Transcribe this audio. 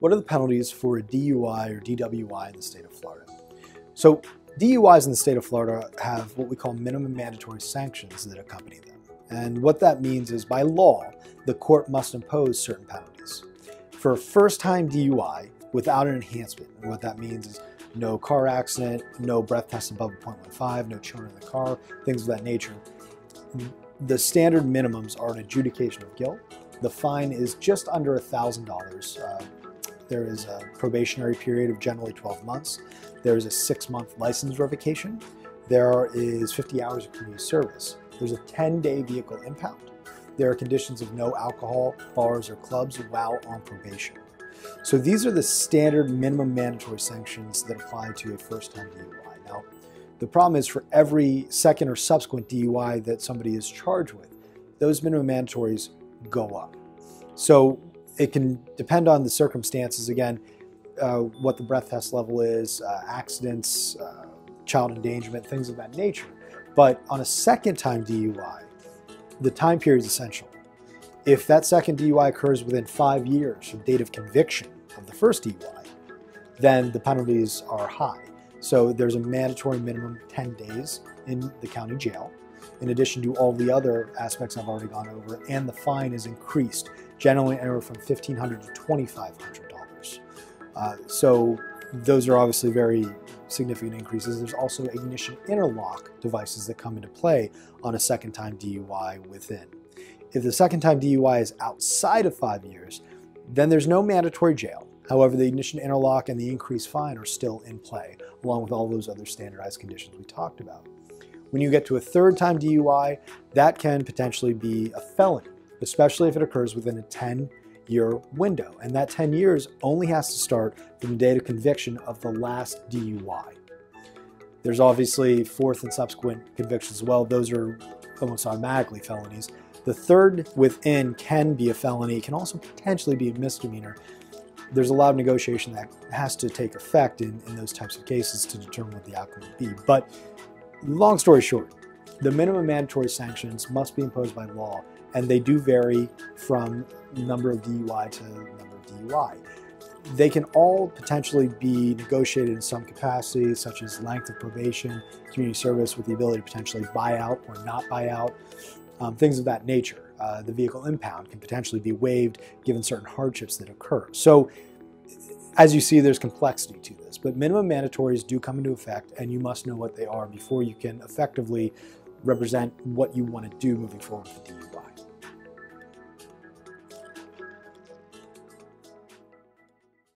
what are the penalties for a DUI or DWI in the state of Florida? So DUIs in the state of Florida have what we call minimum mandatory sanctions that accompany them. And what that means is by law, the court must impose certain penalties. For a first-time DUI without an enhancement, what that means is no car accident, no breath test above 0.15, no children in the car, things of that nature. The standard minimums are an adjudication of guilt. The fine is just under $1,000. Uh, there is a probationary period of generally 12 months. There is a six month license revocation. There is 50 hours of community service. There's a 10 day vehicle impound. There are conditions of no alcohol, bars, or clubs while on probation. So these are the standard minimum mandatory sanctions that apply to a first time DUI. Now, the problem is for every second or subsequent DUI that somebody is charged with, those minimum mandatories go up. So it can depend on the circumstances. Again, uh, what the breath test level is, uh, accidents, uh, child endangerment, things of that nature. But on a second time DUI, the time period is essential. If that second DUI occurs within five years from date of conviction of the first DUI, then the penalties are high. So there's a mandatory minimum 10 days in the county jail, in addition to all the other aspects I've already gone over, and the fine is increased generally anywhere from 1,500 to $2,500. Uh, so those are obviously very significant increases. There's also ignition interlock devices that come into play on a second time DUI within. If the second time DUI is outside of five years, then there's no mandatory jail. However, the ignition interlock and the increased fine are still in play, along with all those other standardized conditions we talked about. When you get to a third time DUI, that can potentially be a felony especially if it occurs within a 10 year window. And that 10 years only has to start from the date of conviction of the last DUI. There's obviously fourth and subsequent convictions as well. Those are almost automatically felonies. The third within can be a felony, can also potentially be a misdemeanor. There's a lot of negotiation that has to take effect in, in those types of cases to determine what the outcome will be. But long story short, the minimum mandatory sanctions must be imposed by law and they do vary from number of DUI to number of DUI. They can all potentially be negotiated in some capacity, such as length of probation, community service with the ability to potentially buy out or not buy out, um, things of that nature. Uh, the vehicle impound can potentially be waived given certain hardships that occur. So, as you see, there's complexity to this, but minimum mandatories do come into effect, and you must know what they are before you can effectively represent what you want to do moving forward with the DUI.